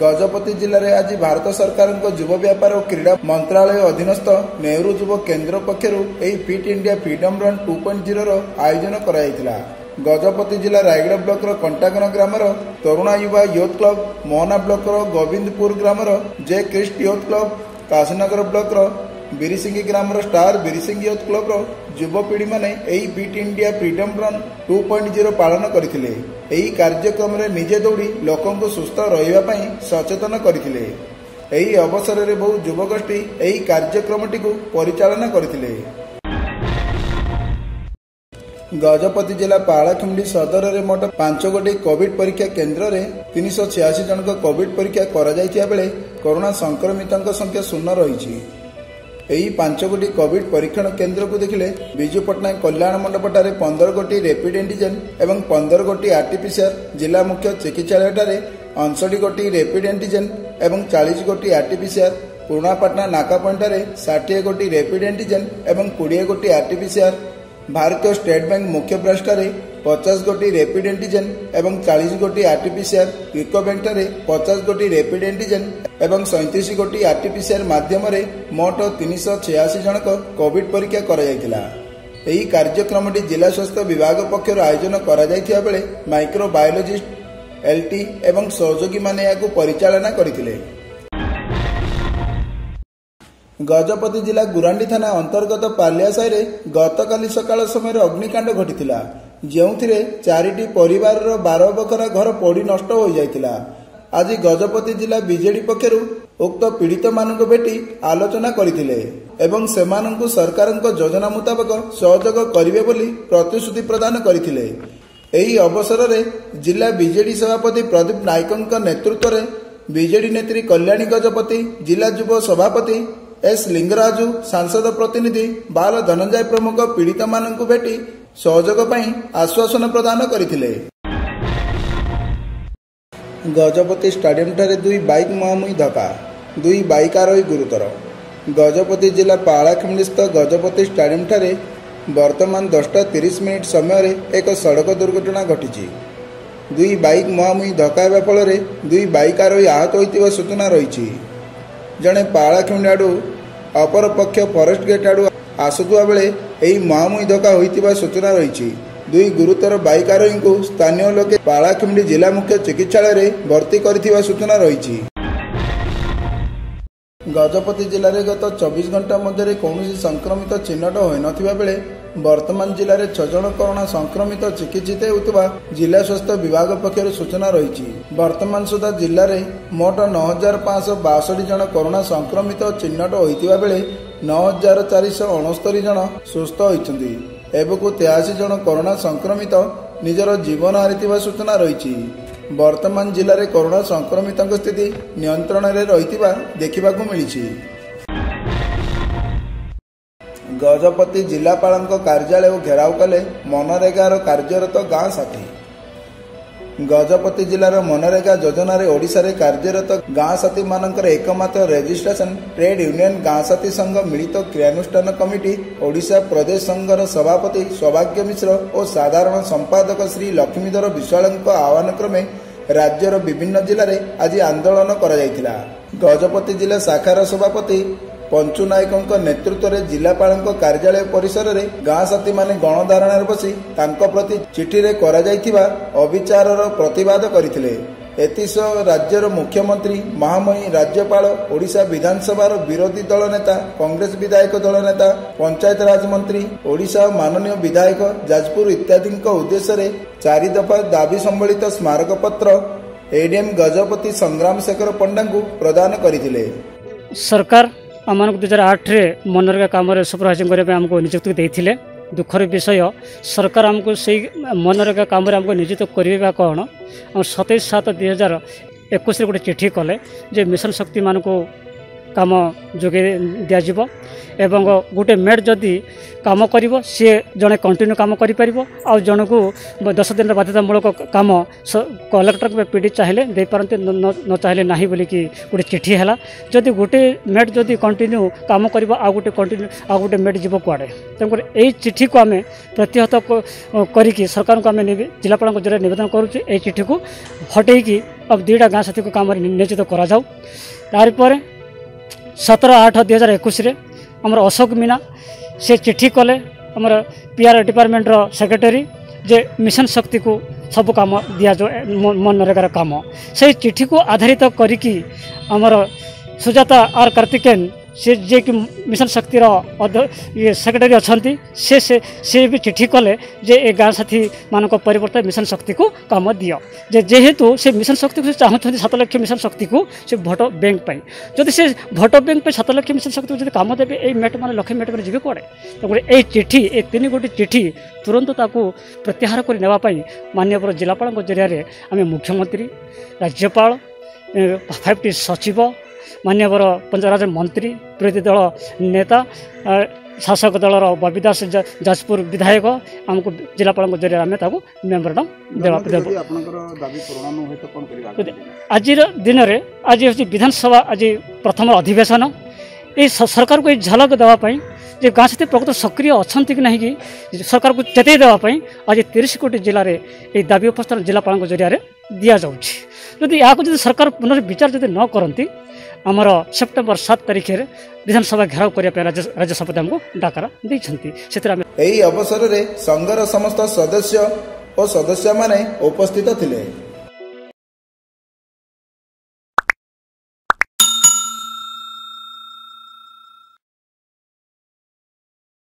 ଗଜପତି ଜିଲ୍ଲାରେ ଆଜି ଭାରତ ସରକାରଙ୍କ ଯୁବ ବ୍ୟାପାର ଓ କ୍ରୀଡ଼ା ମନ୍ତ୍ରାଳୟ ଅଧୀନସ୍ଥ ନେହେରୁ ଯୁବ କେନ୍ଦ୍ର ପକ୍ଷରୁ ଏହି fit India freedom run two point ଜିରୋର ଆୟୋଜନ କରାଯାଇଥିଲା। ଗଜପତି ଜିଲ୍ଲା ରାୟଗଡ଼ା ବ୍ଲକର କଣ୍ଟାଗଣ ଗ୍ରାମର ତରୁଣା ଯୁବା ୟୁଥ୍ କ୍ଲବ ମୋହନା ବ୍ଲକର ଗୋବିନ୍ଦପୁର ଗ୍ରାମର J Christ youth club Kashinagar ବ୍ଲକର ବିରିସିଙ୍ଗି ଗ୍ରାମର ଷ୍ଟାର ବିରିସିଙ୍ଗି ୟୁଥ୍ କ୍ଲବର ଯୁବପିଢ଼ିମାନେ ଏହି fit India freedom run two point zero ପାଳନ କରିଥିଲେ। ଏହି କାର୍ଯ୍ୟକ୍ରମରେ ନିଜେ ଦୌଡ଼ି ଲୋକଙ୍କୁ ସୁସ୍ଥ ରହିବା ପାଇଁ ସଚେତନ କରିଥିଲେ। ଏହି ଅବସରରେ ବହୁ ଯୁବଗୋଷ୍ଠୀ ଏହି କାର୍ଯ୍ୟକ୍ରମଟିକୁ ପରିଚାଳନା କରିଥିଲେ। ଗଜପତି ଜିଲ୍ଲା ପାଳାଖେମୁଣ୍ଡି ସଦରରେ ମୋଟ ପାଞ୍ଚ ଗୋଟି କୋଭିଡ ପରୀକ୍ଷା କେନ୍ଦ୍ରରେ ତିନିଶହ ଛିଆଅଶୀ ଜଣଙ୍କ କୋଭିଡ ପରୀକ୍ଷା କରାଯାଇଥିବା ବେଳେ କରୋନା ସଂକ୍ରମିତଙ୍କ ସଂଖ୍ୟା ଶୂନ୍ୟ ରହିଛି। ଏହି ପାଞ୍ଚ ଗୋଟି କୋଭିଡ ପରୀକ୍ଷଣ କେନ୍ଦ୍ରକୁ ଦେଖିଲେ ବିଜୁ ପଟ୍ଟନାୟକ କଲ୍ୟାଣ ମଣ୍ଡପଠାରେ ପନ୍ଦର ଗୋଟି ରେପିଡ ଆଣ୍ଟିଜେନ ଏବଂ ପନ୍ଦର ଗୋଟି ଆର୍ଟିପିସିଆର ଜିଲ୍ଲା ମୁଖ୍ୟ ଚିକିତ୍ସାଳୟଠାରେ ଅଣଷଠି ଗୋଟି ରେପିଡ ଆଣ୍ଟିଜେନ ଏବଂ ଚାଳିଶ ଗୋଟି ଆର୍ଟିପିସିଆର ପୁରୁଣାପାଟଣା ନାକା ପଏଣ୍ଟରେ ଷାଠିଏ ଗୋଟି ରେପିଡ ଆଣ୍ଟିଜେନ ଏବଂ କୋଡ଼ିଏ ଗୋଟି ଆର୍ଟିପିସିଆର ଭାରତୀୟ ଷ୍ଟେଟ୍ ବ୍ୟାଙ୍କ ମୁଖ୍ୟ ବ୍ରାଞ୍ଚଠାରେ ପଚାଶ ଗୋଟି ରେପିଡ ଆଣ୍ଟିଜେନ ଏବଂ ଚାଳିଶ ଗୋଟି ଆର୍ଟିପିସିଆର ୟୁକୋ ବ୍ୟାଙ୍କଠାରେ ପଚାଶ ଗୋଟି ରେପିଡ ଆଣ୍ଟିଜେନ ଏବଂ ସଇଁତିରିଶ ଗୋଟି ଆର୍ଟିପିସିଆର ମାଧ୍ୟମରେ ମୋଟ ତିନିଶହ ଛୟାଅଶୀ ଜଣଙ୍କ କୋଭିଡ ପରୀକ୍ଷା କରାଯାଇଥିଲା। ଏହି କାର୍ଯ୍ୟକ୍ରମଟି ଜିଲ୍ଲା ସ୍ୱାସ୍ଥ୍ୟ ବିଭାଗ ପକ୍ଷରୁ ଆୟୋଜନ କରାଯାଇଥିବା ବେଳେ ମାଇକ୍ରୋ ବାୟୋଲୋଜିଷ୍ଟ ଏଲ୍ଟି ଏବଂ ସହଯୋଗୀମାନେ ଏହାକୁ ପରିଚାଳନା କରିଥିଲେ। ଗଜପତି ଜିଲ୍ଲା ଗୁରାଣ୍ଡି ଥାନା ଅନ୍ତର୍ଗତ ପାଲିଆସାହିରେ ଗତକାଲି ସକାଳ ସମୟରେ ଅଗ୍ନିକାଣ୍ଡ ଘଟିଥିଲା। ଯେଉଁଥିରେ ଚାରିଟି ପରିବାରର ବାର ବଖରା ଘର ପୋଡ଼ି ନଷ୍ଟ ହୋଇଯାଇଥିଲା। ଆଜି ଗଜପତି ଜିଲ୍ଲା ବିଜେଡି ପକ୍ଷରୁ ଉକ୍ତ ପୀଡ଼ିତମାନଙ୍କୁ ଭେଟି ଆଲୋଚନା କରିଥିଲେ ଏବଂ ସେମାନଙ୍କୁ ସରକାରଙ୍କ ଯୋଜନା ମୁତାବକ ସହଯୋଗ କରିବେ ବୋଲି ପ୍ରତିଶ୍ରୁତି ପ୍ରଦାନ କରିଥିଲେ। ଏହି ଅବସରରେ ଜିଲ୍ଲା ବିଜେଡି ସଭାପତି ପ୍ରଦୀପ ନାୟକଙ୍କ ନେତୃତ୍ୱରେ ବିଜେଡି ନେତ୍ରୀ କଲ୍ୟାଣୀ ଗଜପତି ଜିଲ୍ଲା ଯୁବ ସଭାପତି ଏସ୍ ଲିଙ୍ଗରାଜୁ ସାଂସଦ ପ୍ରତିନିଧି ବାଲ ଧନଞ୍ଜୟ ପ୍ରମୁଖ ପୀଡ଼ିତମାନଙ୍କୁ ଭେଟି ସହଯୋଗ ପାଇଁ ଆଶ୍ୱାସନା ପ୍ରଦାନ କରିଥିଲେ। ଗଜପତି ଷ୍ଟାଡିୟମଠାରେ ଦୁଇ ବାଇକ୍ ମୁହାଁମୁହିଁ ଧକ୍କା ଦୁଇ ବାଇକ୍ ଆରୋହୀ ଗୁରୁତର। ଗଜପତି ଜିଲ୍ଲା ପାଳାଖେମୁଣ୍ଡିସ୍ଥ ଗଜପତି ଷ୍ଟାଡିୟମଠାରେ ବର୍ତ୍ତମାନ ଦଶଟା ତିରିଶ ମିନିଟ୍ ସମୟରେ ଏକ ସଡ଼କ ଦୁର୍ଘଟଣା ଘଟିଛି। ଦୁଇ ବାଇକ୍ ମୁହାଁମୁହିଁ ଧକ୍କା ହେବା ଫଳରେ ଦୁଇ ବାଇକ୍ ଆରୋହୀ ଆହତ ହୋଇଥିବା ସୂଚନା ରହିଛି। ଜଣେ ପାଳାଖେମୁଣ୍ଡି ଆଡ଼ୁ ଅପରପକ୍ଷ ଫରେଷ୍ଟ ଗେଟ୍ ଆଡ଼ୁ ଆସୁଥିବା ବେଳେ ଏହି ମୁହାଁମୁହିଁ ଧକ୍କା ହୋଇଥିବା ସୂଚନା ରହିଛି। ଦୁଇ ଗୁରୁତର ବାଇକ୍ ଆରୋହୀଙ୍କୁ ସ୍ଥାନୀୟ ଲୋକେ ପାଳାଖେମୁଣ୍ଡି ଜିଲ୍ଲା ମୁଖ୍ୟ ଚିକିତ୍ସାଳୟରେ ଭର୍ତ୍ତି କରିଥିବା ସୂଚନା ରହିଛି। ଗଜପତି ଜିଲ୍ଲାରେ ଗତ ଚବିଶ ଘଣ୍ଟା ମଧ୍ୟରେ କୌଣସି ସଂକ୍ରମିତ ଚିହ୍ନଟ ହୋଇନଥିବା ବେଳେ ବର୍ତ୍ତମାନ ଜିଲ୍ଲାରେ ଛଅ ଜଣ କରୋନା ସଂକ୍ରମିତ ଚିକିତ୍ସିତ ହେଉଥିବା ଜିଲ୍ଲା ସ୍ୱାସ୍ଥ୍ୟ ବିଭାଗ ପକ୍ଷରୁ ସୂଚନା ରହିଛି। ବର୍ତ୍ତମାନ ସୁଦ୍ଧା ଜିଲ୍ଲାରେ ମୋଟ ନଅ ହଜାର ପାଞ୍ଚଶହ ବାଷଠି ଜଣ କରୋନା ସଂକ୍ରମିତ ଚିହ୍ନଟ ହୋଇଥିବା ବେଳେ ନଅ ହଜାର ଚାରିଶହ ଅଣସ୍ତରୀ ଜଣ ସୁସ୍ଥ ହୋଇଛନ୍ତି। ଏବେକୁ ତେୟାଅଶୀ ଜଣ କରୋନା ସଂକ୍ରମିତ ନିଜର ଜୀବନ ହାରିଥିବା ସୂଚନା ରହିଛି। ବର୍ତ୍ତମାନ ଜିଲ୍ଲାରେ କରୋନା ସଂକ୍ରମିତଙ୍କ ସ୍ଥିତି ନିୟନ୍ତ୍ରଣରେ ରହିଥିବା ଦେଖିବାକୁ ମିଳିଛି। ଗଜପତି ଜିଲ୍ଲାପାଳଙ୍କ କାର୍ଯ୍ୟାଳୟ ଘେରାଉ କଲେ ମନରେଗାର କାର୍ଯ୍ୟରତ ଗାଁ ସାଥୀ। ଗଜପତି ଜିଲ୍ଲାର ମନରେଗା ଯୋଜନାରେ ଓଡ଼ିଶାରେ କାର୍ଯ୍ୟରତ ଗାଁ ସାଥୀମାନଙ୍କର ଏକମାତ୍ର ରେଜିଷ୍ଟ୍ରେସନ ଟ୍ରେଡ୍ ୟୁନିୟନ ଗାଁ ସାଥୀ ସଂଘ ମିଳିତ କ୍ରିୟାନୁଷ୍ଠାନ କମିଟି ଓଡ଼ିଶା ପ୍ରଦେଶ ସଂଘର ସଭାପତି ସୌଭାଗ୍ୟ ମିଶ୍ର ଓ ସାଧାରଣ ସମ୍ପାଦକ ଶ୍ରୀ ଲକ୍ଷ୍ମୀଧର ବିଶ୍ୱାଳଙ୍କ ଆହ୍ୱାନ କ୍ରମେ ରାଜ୍ୟର ବିଭିନ୍ନ ଜିଲ୍ଲାରେ ଆଜି ଆନ୍ଦୋଳନ କରାଯାଇଥିଲା। ଗଜପତି ଜିଲ୍ଲା ଶାଖାର ସଭାପତି ପଞ୍ଚୁ ନାୟକଙ୍କ ନେତୃତ୍ୱରେ ଜିଲ୍ଲାପାଳଙ୍କ କାର୍ଯ୍ୟାଳୟ ପରିସରରେ ଗାଁ ସାଥୀମାନେ ଗଣଧାରଣାରେ ବସି ତାଙ୍କ ପ୍ରତି ଚିଠିରେ କରାଯାଇଥିବା ଅବିଚାରର ପ୍ରତିବାଦ କରିଥିଲେ। ଏଥିସହ ରାଜ୍ୟର ମୁଖ୍ୟମନ୍ତ୍ରୀ ମହାମହିମ ରାଜ୍ୟପାଳ ଓଡ଼ିଶା ବିଧାନସଭାର ବିରୋଧୀ ଦଳ ନେତା କଂଗ୍ରେସ ବିଧାୟକ ଦଳ ନେତା ପଞ୍ଚାୟତରାଜ ମନ୍ତ୍ରୀ ଓଡ଼ିଶା ମାନନୀୟ ବିଧାୟକ ଯାଜପୁର ଇତ୍ୟାଦିଙ୍କ ଉଦ୍ଦେଶ୍ୟରେ ଚାରି ଦଫା ଦାବି ସମ୍ବଳିତ ସ୍ମାରକପତ୍ର ଏଡିଏମ୍ ଗଜପତି ସଂଗ୍ରାମ ଶେଖର ପଣ୍ଡାଙ୍କୁ ପ୍ରଦାନ କରିଥିଲେ। ସରକାର ଆମମାନଙ୍କୁ ଦୁଇ ହଜାର ଆଠରେ ମନରେଗା କାମରେ ସୁପରଭାଇଜିଂ କରିବା ପାଇଁ ଆମକୁ ନିଯୁକ୍ତି ଦେଇଥିଲେ। ଦୁଃଖର ବିଷୟ ସରକାର ଆମକୁ ସେଇ ମନରେଗା କାମରେ ଆମକୁ ନିଯୁକ୍ତ କରିବେ ବା କ'ଣ? ଆମ ସତେଇଶ ସାତ ଦୁଇ ହଜାର ଏକୋଇଶରେ ଗୋଟେ ଚିଠି କଲେ ଯେ ମିଶନ ଶକ୍ତିମାନଙ୍କୁ କାମ ଯୋଗାଇ ଦିଆଯିବ ଏବଂ ଗୋଟେ ମେଡ୍ ଯଦି କାମ କରିବ ସିଏ ଜଣେ କଣ୍ଟିନ୍ୟୁ କାମ କରିପାରିବ। ଆଉ ଜଣକୁ ଦଶ ଦିନର ବାଧ୍ୟତାମୂଳକ କାମ କଲେକ୍ଟର କିମ୍ବା ପି ଡି ଚାହିଁଲେ ଦେଇପାରନ୍ତି ନ ଚାହିଁଲେ ନାହିଁ ବୋଲିକି ଗୋଟେ ଚିଠି ହେଲା। ଯଦି ଗୋଟେ ମେଡ୍ ଯଦି କଣ୍ଟିନ୍ୟୁ କାମ କରିବ ଆଉ ଗୋଟେ କଣ୍ଟିନ୍ୟୁ ଆଉ ଗୋଟେ ମେଡ୍ ଯିବ କୁଆଡ଼େ? ତେଣୁକରି ଏଇ ଚିଠିକୁ ଆମେ ପ୍ରତିହତ କରିକି ସରକାରଙ୍କୁ ଆମେ ଜିଲ୍ଲାପାଳଙ୍କ ଜରିଆରେ ନିବେଦନ କରୁଛୁ ଏଇ ଚିଠିକୁ ହଟେଇକି ଆଉ ଦୁଇଟା ଗାଁ ସାଥୀକୁ କାମରେ ନିୟୋଜିତ କରାଯାଉ। ତାପରେ ସତର ଆଠ ଦୁଇ ହଜାର ଏକୋଇଶରେ ଆମର ଅଶୋକ ମୀନା ସେ ଚିଠି କଲେ ଆମର ପିଆର୍ ଡିପାର୍ଟମେଣ୍ଟର ସେକ୍ରେଟାରୀ ଯେ ମିଶନ ଶକ୍ତିକୁ ସବୁ କାମ ଦିଆଯାଉ ଏ ମ- ମନରେଗାର କାମ। ସେଇ ଚିଠିକୁ ଆଧାରିତ କରିକି ଆମର ସୁଜାତା ଆର୍ କାର୍ତ୍ତିକେୟନ ସେ ଯିଏକି ମିଶନ ଶକ୍ତିର ଅଧ୍ୟ- ଇଏ ସେକ୍ରେଟାରୀ ଅଛନ୍ତି ସେ ସେ ସେ ବି ଚିଠି କଲେ ଯେ ଏ ଗାଁ ସାଥୀମାନଙ୍କ ପରିବର୍ତ୍ତେ ମିଶନ ଶକ୍ତିକୁ କାମ ଦିଅ। ଯେ ଯେହେତୁ ସେ ମିଶନ ଶକ୍ତିକୁ ସେ ଚାହୁଁଛନ୍ତି ସାତ ଲକ୍ଷ ମିଶନ ଶକ୍ତିକୁ ସେ ଭୋଟ ବ୍ୟାଙ୍କ ପାଇଁ। ଯଦି ସେ ଭୋଟ ବ୍ୟାଙ୍କ ପାଇଁ ସାତ ଲକ୍ଷ ମିଶନ ଶକ୍ତିକୁ ଯଦି କାମ ଦେବେ ଏଇ ମେଟ୍ ମାନେ ଲକ୍ଷ ମେଟ୍ ମାନେ ଯିବେ କୁଆଡ଼େ? ତେଣୁକରି ଏଇ ଚିଠି ଏ ତିନି ଗୋଟି ଚିଠି ତୁରନ୍ତ ତାକୁ ପ୍ରତ୍ୟାହାର କରି ନେବା ପାଇଁ ମାନ୍ୟବର ଜିଲ୍ଲାପାଳଙ୍କ ଜରିଆରେ ଆମେ ମୁଖ୍ୟମନ୍ତ୍ରୀ ରାଜ୍ୟପାଳ ଫାଇଭ୍ ଟି ସଚିବ ମାନ୍ୟବର ପଞ୍ଚାୟତ ମନ୍ତ୍ରୀ ବିରୋଧୀ ଦଳ ନେତା ଶାସକ ଦଳର ବବି ଦାସ ଯାଜପୁର ବିଧାୟକ ଆମକୁ ଜିଲ୍ଲାପାଳଙ୍କ ଜରିଆରେ ଆମେ ତାକୁ ମେମ୍ବରଡମ୍ ଦେବା? ଆଜିର ଦିନରେ ଆଜି ହେଉଛି ବିଧାନସଭା ଆଜି ପ୍ରଥମ ଅଧିବେଶନ। ସ- ସରକାରକୁ ଏହି ଝଲକ ଦେବା ପାଇଁ ଯେ ଗାଁ ସାଥୀ ପ୍ରକୃତ ସକ୍ରିୟ ଅଛନ୍ତି କି ନାହିଁ କି ସରକାରକୁ ଚେତାଇ ଦେବା ପାଇଁ ଆଜି ତିରିଶ କୋଟି ଜିଲ୍ଲାରେ ଏହି ଦାବି ଉପସ୍ଥାନ ଜିଲ୍ଲାପାଳଙ୍କ ଜରିଆରେ ଦିଆଯାଉଛି। ଯଦି ଏହାକୁ ଯଦି ସରକାର ପୁନର୍ବିଚାର ଯଦି ନ କରନ୍ତି ଆମର ସେପ୍ଟେମ୍ବର ସାତ ତାରିଖରେ ବିଧାନସଭା ଘେରାଉ କରିବା ପାଇଁ ରାଜ୍ୟ ରାଜ୍ୟ ସଭାପତି ଆମକୁ ଡାକରା ଦେଇଛନ୍ତି। ସେଥିରେ ଆମେ ଏହି ଅବସରରେ ସଂଘର ସମସ୍ତ ସଦସ୍ୟ ଓ ସଦସ୍ୟମାନେ ଉପସ୍ଥିତ ଥିଲେ।